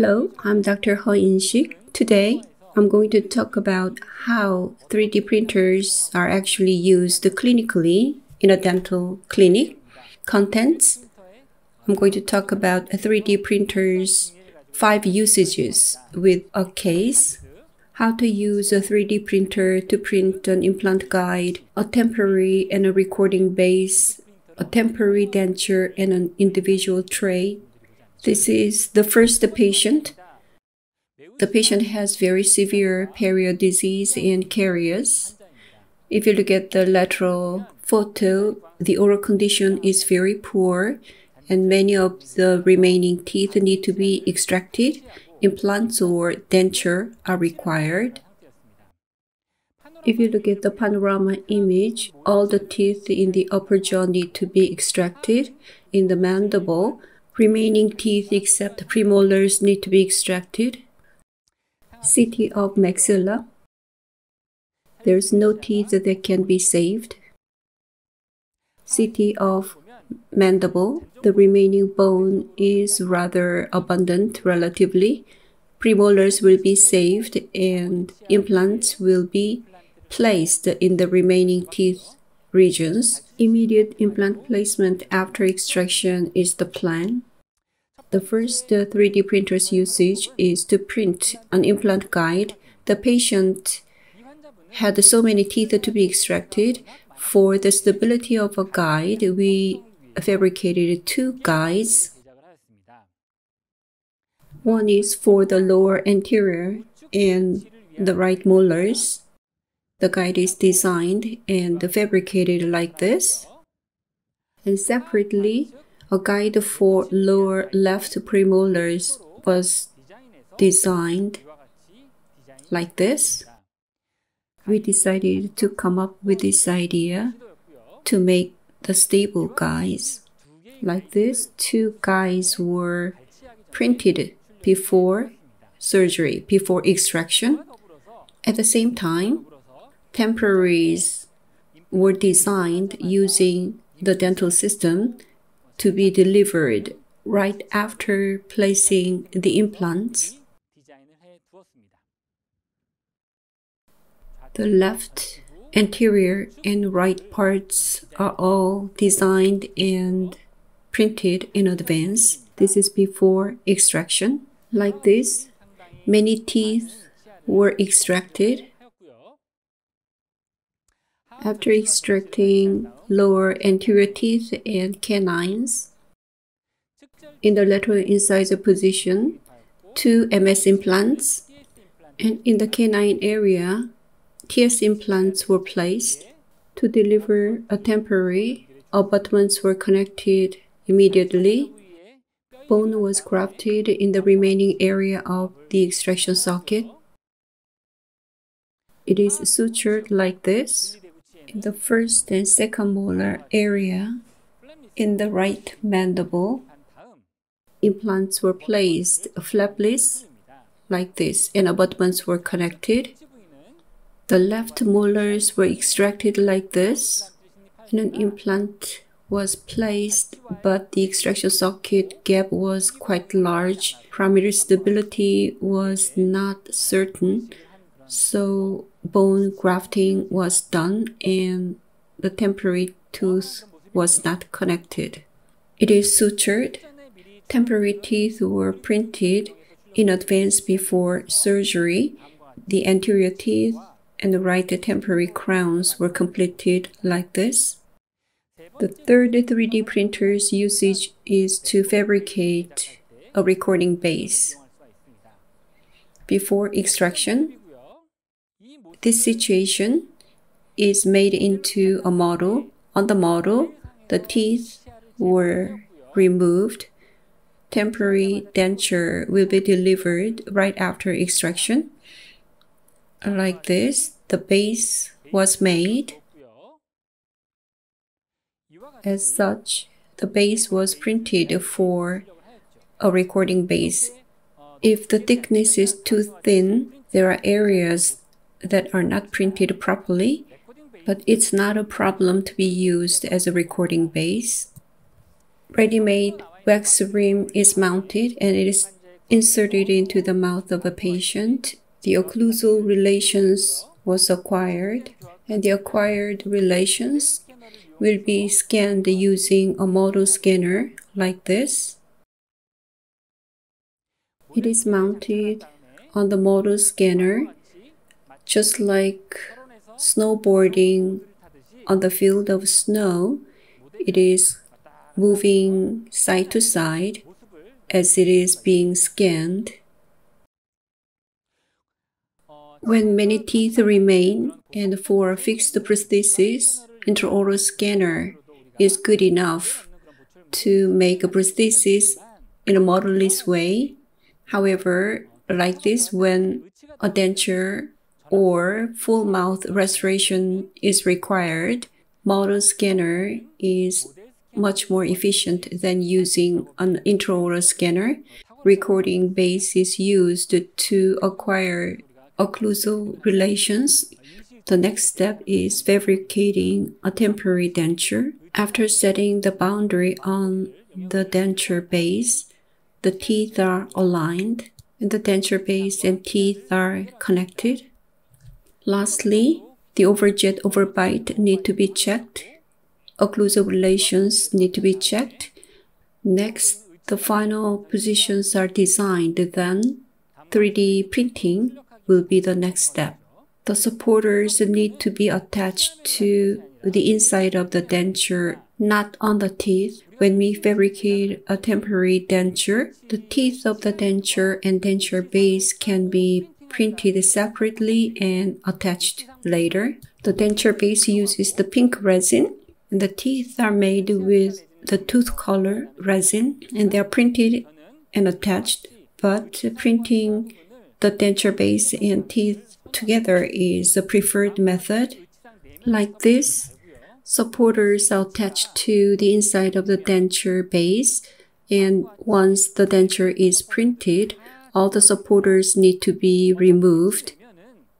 Hello, I'm Dr. Ho In-shik. Today, I'm going to talk about how 3D printers are actually used clinically in a dental clinic. Contents. I'm going to talk about 3D printers, five usages with a case, how to use a 3D printer to print an implant guide, a temporary and a recording base, a temporary denture, and an individual tray. This is the first patient. The patient has very severe perio disease and caries. If you look at the lateral photo, the oral condition is very poor and many of the remaining teeth need to be extracted. Implants or denture are required. If you look at the panorama image, all the teeth in the upper jaw need to be extracted. In the mandible, remaining teeth except premolars need to be extracted. CT of maxilla. There's no teeth that can be saved. CT of mandible. The remaining bone is rather abundant relatively. Premolars will be saved and implants will be placed in the remaining teeth regions. Immediate implant placement after extraction is the plan. The first uh, 3D printer's usage is to print an implant guide. The patient had so many teeth to be extracted. For the stability of a guide, we fabricated two guides. One is for the lower anterior and the right molars. The guide is designed and fabricated like this. And separately, a guide for lower left premolars was designed like this. We decided to come up with this idea to make the stable guides. Like this, two guides were printed before surgery, before extraction. At the same time, temporaries were designed using the dental system to be delivered right after placing the implants. The left anterior and right parts are all designed and printed in advance. This is before extraction. Like this, many teeth were extracted. After extracting lower anterior teeth and canines, in the lateral incisor position, two MS implants, and in the canine area, TS implants were placed to deliver a temporary. Abutments were connected immediately. Bone was grafted in the remaining area of the extraction socket. It is sutured like this. In the first and second molar area, in the right mandible, implants were placed flapless like this and abutments were connected. The left molars were extracted like this, and an implant was placed, but the extraction socket gap was quite large. Primary stability was not certain, so bone grafting was done and the temporary tooth was not connected. It is sutured. Temporary teeth were printed in advance before surgery. The anterior teeth and the right temporary crowns were completed like this. The third 3D printer's usage is to fabricate a recording base. Before extraction, this situation is made into a model. On the model, the teeth were removed. Temporary denture will be delivered right after extraction like this, the base was made. As such, the base was printed for a recording base. If the thickness is too thin, there are areas that are not printed properly, but it's not a problem to be used as a recording base. Ready-made wax rim is mounted and it is inserted into the mouth of a patient. The occlusal relations was acquired, and the acquired relations will be scanned using a model scanner like this. It is mounted on the model scanner just like snowboarding on the field of snow. It is moving side to side as it is being scanned. When many teeth remain and for a fixed prosthesis, intraoral scanner is good enough to make a prosthesis in a modelless way. However, like this, when a denture or full mouth restoration is required, model scanner is much more efficient than using an intraoral scanner. Recording base is used to acquire occlusal relations. The next step is fabricating a temporary denture. After setting the boundary on the denture base, the teeth are aligned the denture base and teeth are connected. Lastly, the overjet overbite need to be checked occlusal relations need to be checked. Next, the final positions are designed, then 3D printing will be the next step. The supporters need to be attached to the inside of the denture, not on the teeth. When we fabricate a temporary denture, the teeth of the denture and denture base can be printed separately and attached later. The denture base uses the pink resin And the teeth are made with the tooth color resin and they are printed and attached, but printing the denture base and teeth together is the preferred method. Like this, supporters are attached to the inside of the denture base, and once the denture is printed, all the supporters need to be removed.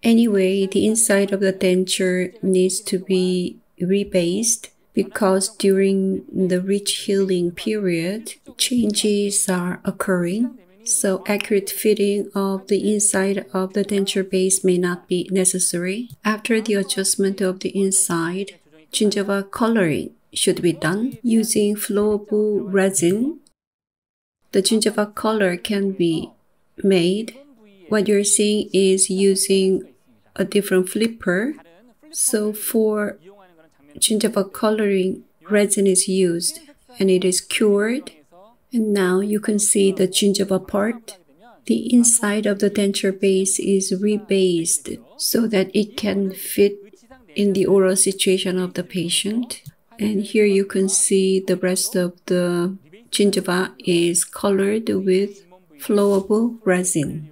Anyway, the inside of the denture needs to be rebased because during the rich healing period, changes are occurring. So accurate fitting of the inside of the denture base may not be necessary. After the adjustment of the inside, gingiva coloring should be done using flowable resin. The gingiva color can be made. What you're seeing is using a different flipper. So for gingiva coloring resin is used and it is cured. And now you can see the gingiva part. The inside of the denture base is rebased so that it can fit in the oral situation of the patient. And here you can see the rest of the gingiva is colored with flowable resin.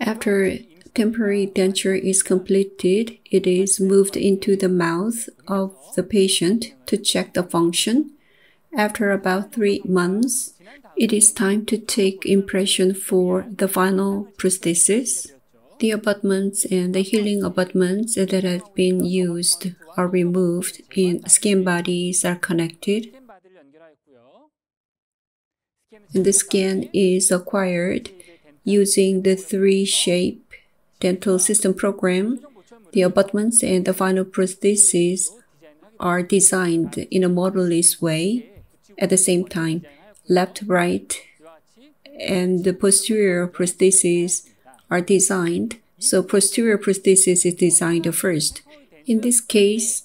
After temporary denture is completed, it is moved into the mouth of the patient to check the function. After about three months, it is time to take impression for the final prosthesis. The abutments and the healing abutments that have been used are removed and scan bodies are connected. And the scan is acquired using the 3Shape dental system program, the abutments and the final prosthesis are designed in a modelless way at the same time. Left, right, and the posterior prosthesis are designed. So posterior prosthesis is designed first. In this case,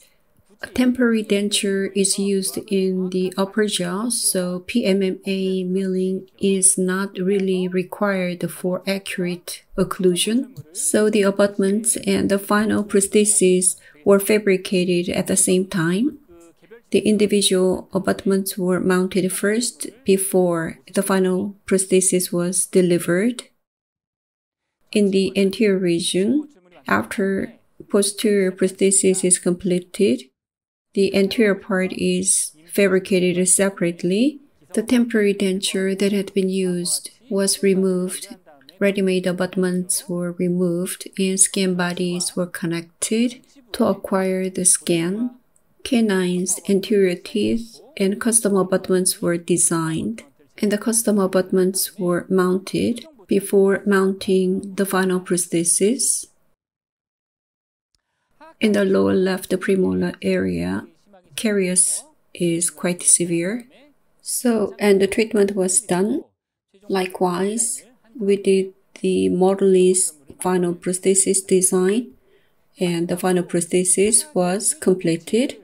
a temporary denture is used in the upper jaw, so PMMA milling is not really required for accurate occlusion. So the abutments and the final prosthesis were fabricated at the same time. The individual abutments were mounted first before the final prosthesis was delivered. In the anterior region, after posterior prosthesis is completed, the anterior part is fabricated separately. The temporary denture that had been used was removed. Ready-made abutments were removed and scan bodies were connected to acquire the scan. canines, anterior teeth, and custom abutments were designed, and the custom abutments were mounted before mounting the final prosthesis. In the lower left premolar area, caries is quite severe. So, and the treatment was done. Likewise, we did the Modelless final prosthesis design, and the final prosthesis was completed.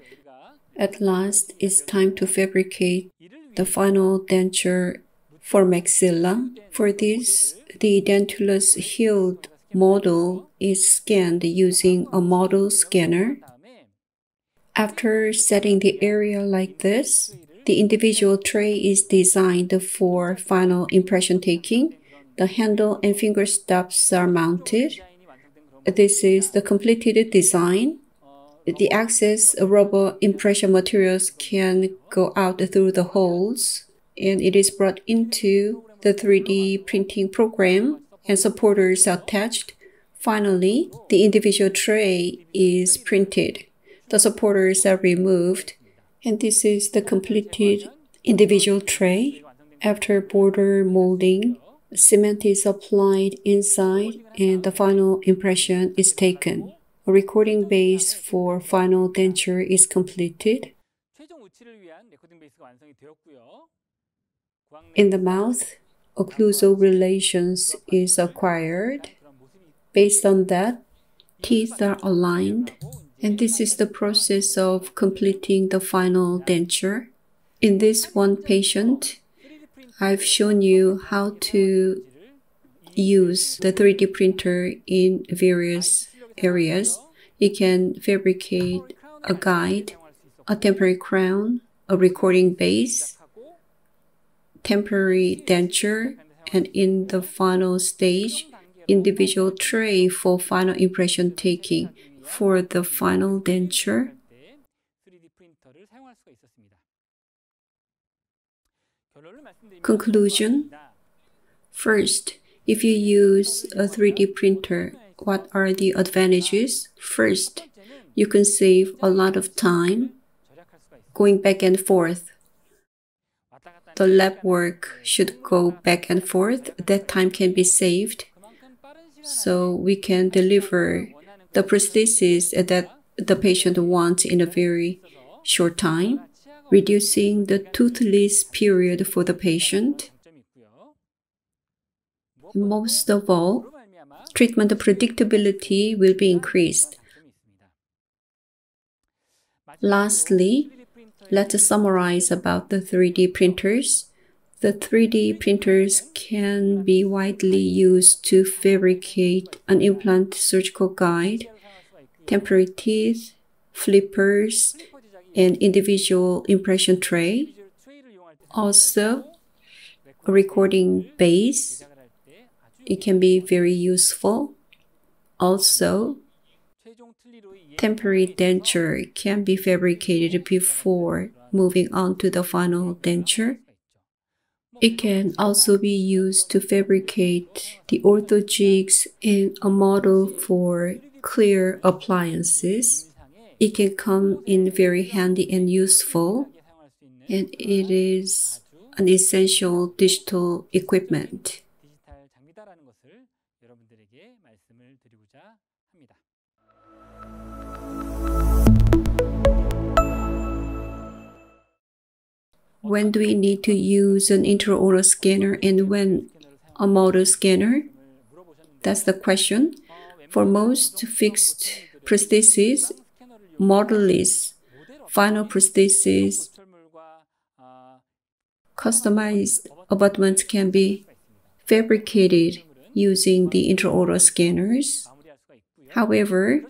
At last, it's time to fabricate the final denture for maxilla. For this, the dentulous healed model is scanned using a model scanner. After setting the area like this, the individual tray is designed for final impression taking. The handle and finger stops are mounted. This is the completed design. The excess rubber impression materials can go out through the holes and it is brought into the 3D printing program and supporters are attached. Finally, the individual tray is printed. The supporters are removed and this is the completed individual tray. After border molding, cement is applied inside and the final impression is taken. A recording base for final denture is completed. In the mouth, occlusal relations is acquired. Based on that, teeth are aligned, and this is the process of completing the final denture. In this one patient, I've shown you how to use the 3D printer in various areas. You can fabricate a guide, a temporary crown, a recording base, temporary denture, and in the final stage, individual tray for final impression taking for the final denture. Conclusion First, if you use a 3D printer, what are the advantages? First, you can save a lot of time going back and forth. The lab work should go back and forth. That time can be saved. So we can deliver the prosthesis that the patient wants in a very short time reducing the toothless period for the patient. Most of all, treatment predictability will be increased. Lastly, let's summarize about the 3D printers. The 3D printers can be widely used to fabricate an implant surgical guide, temporary teeth, flippers, and individual impression tray, also a recording base. It can be very useful. Also, temporary denture can be fabricated before moving on to the final denture. It can also be used to fabricate the orthojigs in a model for clear appliances. It can come in very handy and useful, and it is an essential digital equipment. When do we need to use an intraoral scanner and when a model scanner? That's the question. For most fixed prostheses, Modelless, final prosthesis, customized abutments can be fabricated using the intraoral scanners. However,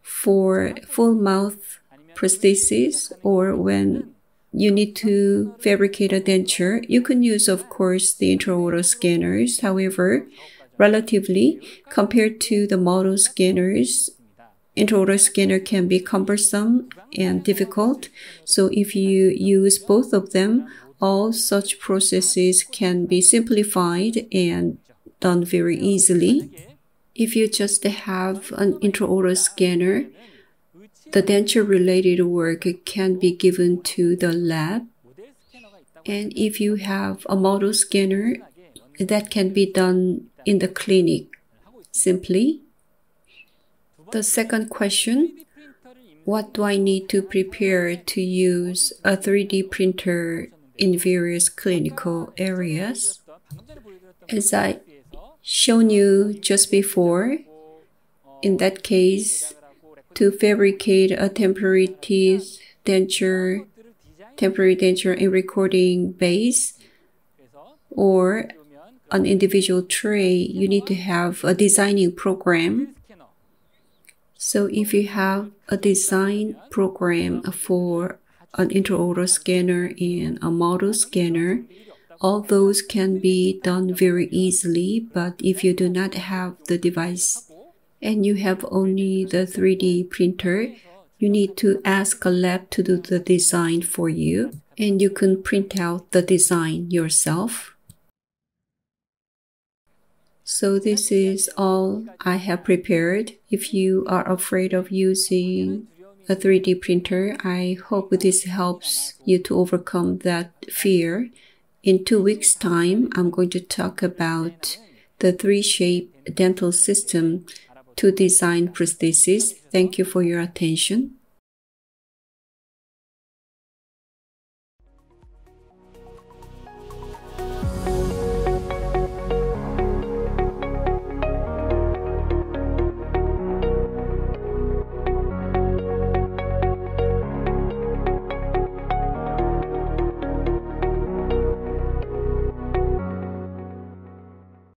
for full mouth prosthesis or when you need to fabricate a denture, you can use, of course, the intraoral scanners. However, relatively, compared to the model scanners, intraoral scanner can be cumbersome and difficult. So if you use both of them, all such processes can be simplified and done very easily. If you just have an intraoral scanner, the denture related work can be given to the lab. And if you have a model scanner, that can be done in the clinic simply. The second question What do I need to prepare to use a 3D printer in various clinical areas? As I shown you just before, in that case, to fabricate a temporary teeth denture, temporary denture in recording base, or an individual tray, you need to have a designing program. So if you have a design program for an intraoral scanner and a model scanner, all those can be done very easily, but if you do not have the device and you have only the 3D printer, you need to ask a lab to do the design for you and you can print out the design yourself. So this is all I have prepared. If you are afraid of using a 3D printer, I hope this helps you to overcome that fear. In two weeks time, I'm going to talk about the 3Shape dental system to design prosthesis. Thank you for your attention.